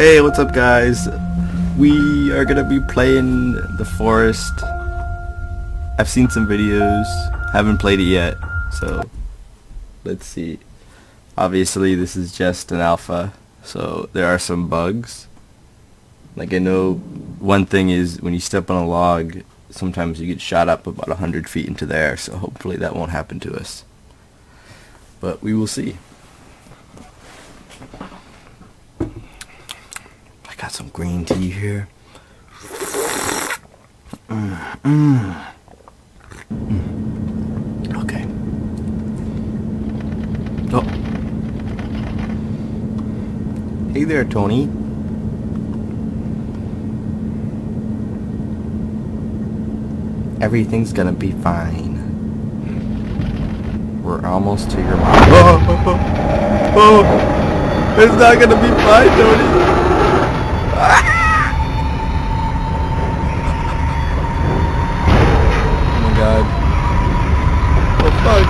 Hey, what's up guys? We are gonna be playing The Forest. I've seen some videos, haven't played it yet, so let's see. Obviously this is just an alpha, so there are some bugs. Like I know one thing is when you step on a log, sometimes you get shot up about 100 feet into the air, so hopefully that won't happen to us. But we will see. Got some green tea here. Mm, mm. Okay. Oh. Hey there, Tony. Everything's gonna be fine. We're almost to your mom. Oh, oh, oh, oh. It's not gonna be fine, Tony. Oh my god. Oh fuck.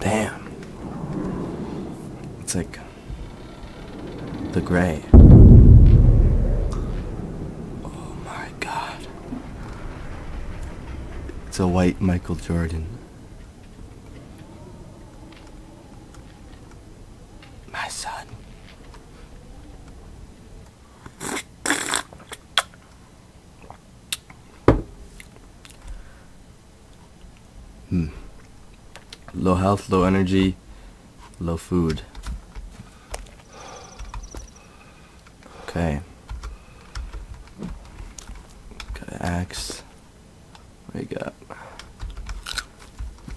Damn. It's like the gray. Oh my god. It's a white Michael Jordan. My son. Hmm. Low health, low energy, low food. Okay. Got an axe. What we got?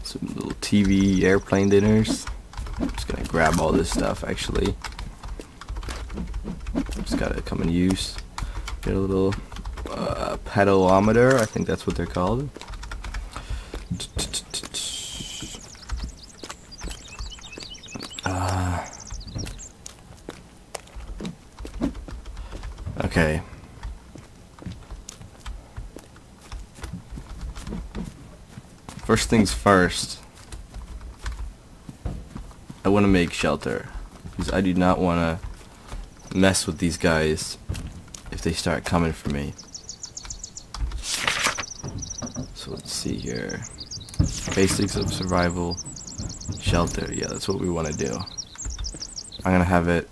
Some little TV airplane dinners. I'm just gonna grab all this stuff actually. Just gotta come in use. Get a little uh, pedometer, I think that's what they're called. Uh, okay. First things first. Want to make shelter. Because I do not want to mess with these guys if they start coming for me. So let's see here. Basics of survival. Shelter. Yeah, that's what we want to do. I'm going to have it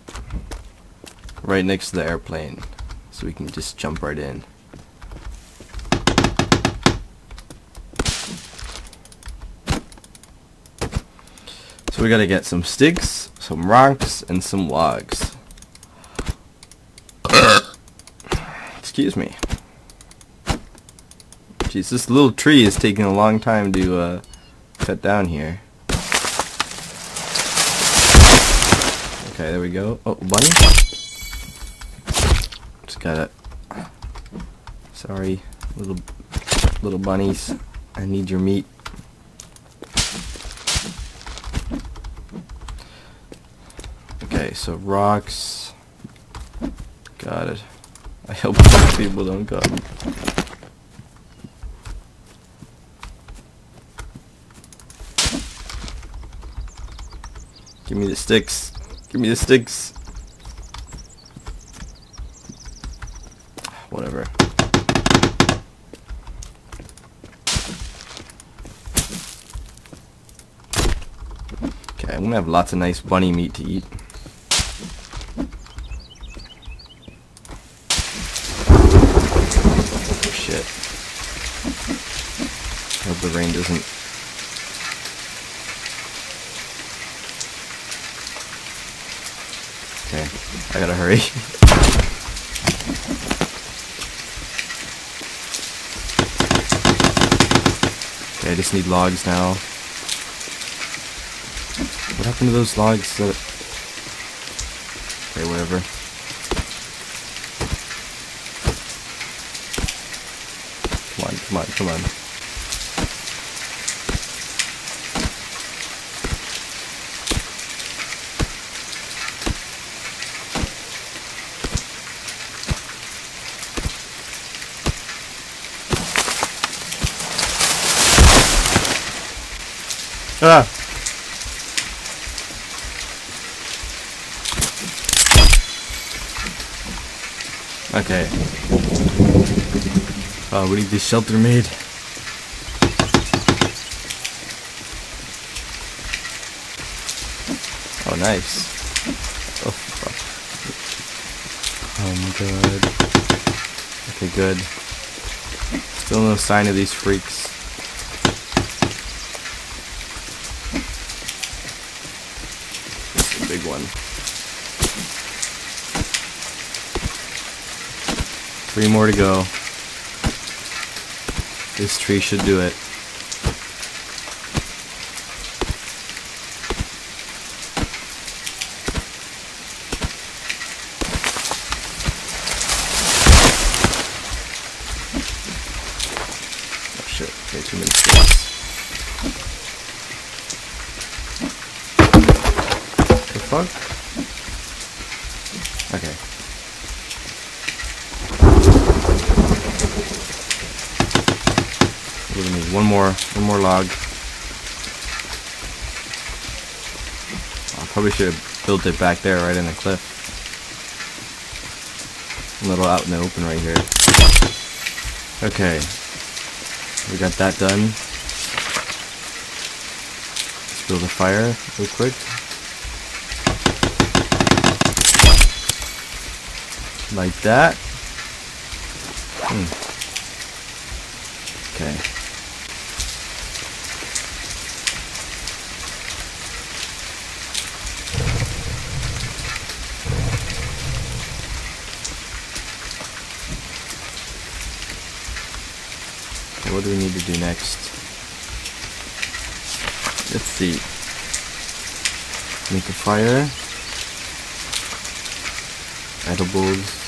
right next to the airplane. So we can just jump right in. We gotta get some sticks, some rocks, and some logs. Excuse me. Jeez, this little tree is taking a long time to uh, cut down here. Okay, there we go. Oh, bunny? Just gotta... Sorry, little little bunnies. I need your meat. So rocks. Got it. I hope people don't come. Give me the sticks. Give me the sticks. Whatever. Okay, I'm gonna have lots of nice bunny meat to eat. Oh, shit. Hope the rain doesn't. Okay, I gotta hurry. okay, I just need logs now. What happened to those logs that... Okay, whatever. Come on, come on, come on. Ah! Okay. Oh, we need this shelter made. Oh, nice. Oh, fuck. Oh, good. Okay, good. Still no sign of these freaks. This is a big one. Three more to go. This tree should do it. Oh shit, okay, too many space. Fuck? Okay. What do we need? One more, one more log. I probably should have built it back there, right in the cliff. A little out in the open right here. Okay. We got that done. Let's build a fire real quick. Like that. Hmm. Okay. Okay, what do we need to do next? Let's see. Make a fire. Edibles.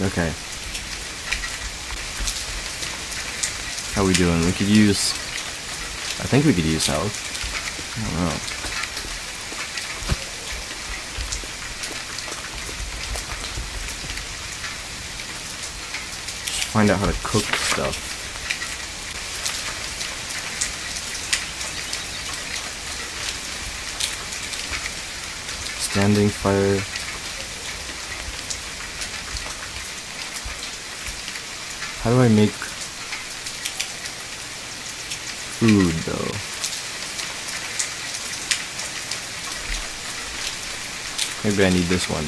Okay. How we doing? We could use... I think we could use health. I don't know. Find out how to cook stuff. Standing fire. How do I make food though? Maybe I need this one.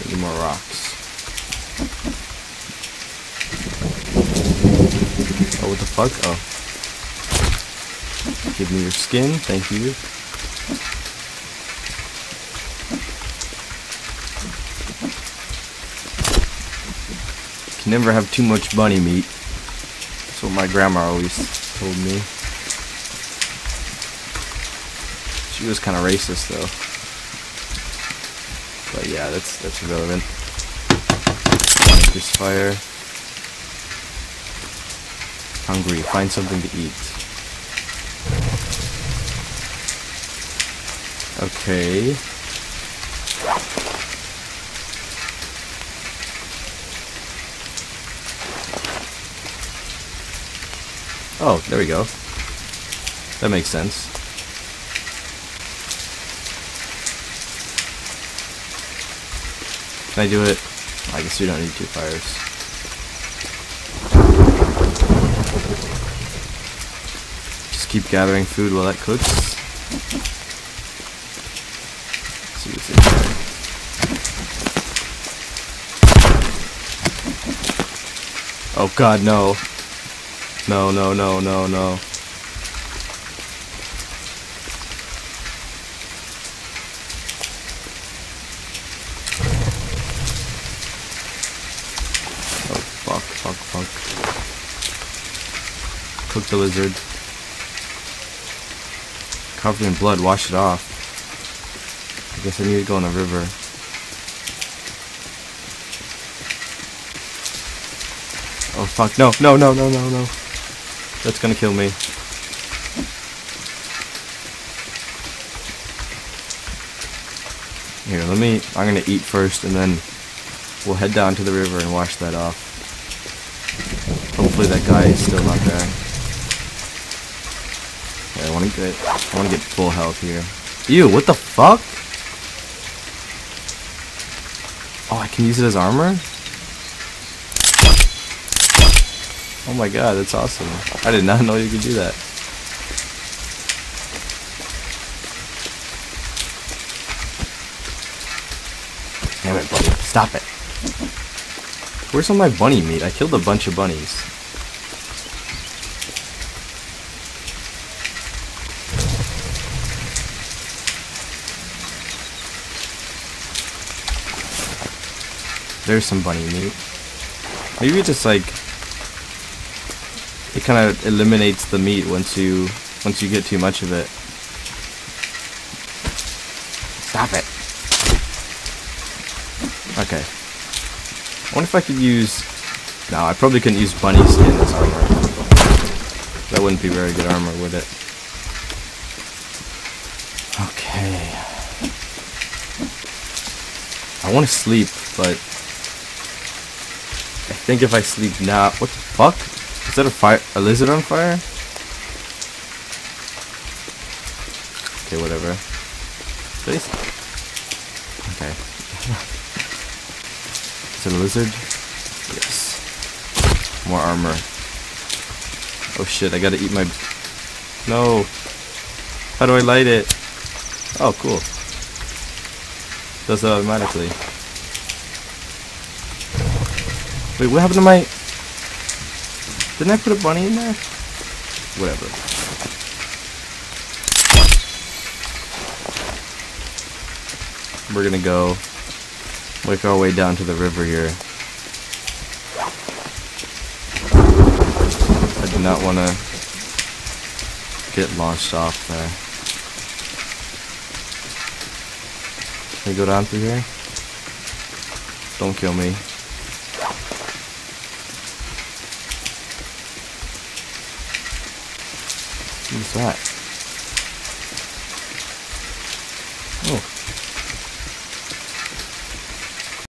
Okay, more rocks. Oh, what the fuck? Oh. Give me your skin, thank you. Can never have too much bunny meat. That's what my grandma always told me. She was kind of racist though. But yeah, that's that's irrelevant. This fire. Hungry. Find something to eat. Okay. Oh, there we go. That makes sense. Can I do it? I guess we don't need two fires. Keep gathering food while that cooks. Oh god, no. No, no, no, no, no. Oh, fuck, fuck, fuck. Cook the lizard. Covered in blood, wash it off. I guess I need to go in the river. Oh fuck, no, no, no, no, no, no. That's gonna kill me. Here, let me. I'm gonna eat first, and then we'll head down to the river and wash that off. Hopefully that guy is still not there. Okay, I want to get. I want to get full health here. Ew! What the fuck? Oh, I can use it as armor. Oh my god, that's awesome. I did not know you could do that. Damn it, buddy. Stop it. Where's all my bunny meat? I killed a bunch of bunnies. There's some bunny meat. Maybe just like it kind of eliminates the meat once you once you get too much of it. Stop it. Okay. I wonder if I could use... No, I probably couldn't use bunny skin as armor. That wouldn't be very good armor, would it? Okay. I want to sleep, but... Think if I sleep now... What the fuck? Is that a fire? A lizard on fire? Okay, whatever. Please. Okay. Is it a lizard? Yes. More armor. Oh shit, I gotta eat my... No! How do I light it? Oh, cool. Does that automatically. Wait, what happened to my... Didn't I put a bunny in there? Whatever. We're gonna go Make our way down to the river here. I do not want to get launched off there. Can we go down through here? Don't kill me. That? Oh.